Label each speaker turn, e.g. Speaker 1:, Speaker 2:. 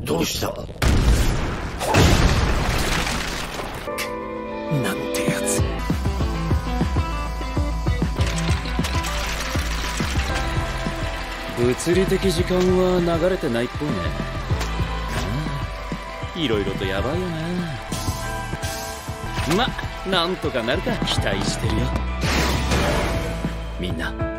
Speaker 1: どうした？なんてやつ。
Speaker 2: 物理的時間は流れてないっぽいね。ああいろいろとやばいよな。まなんとかなるか。期待してるよ。みんな。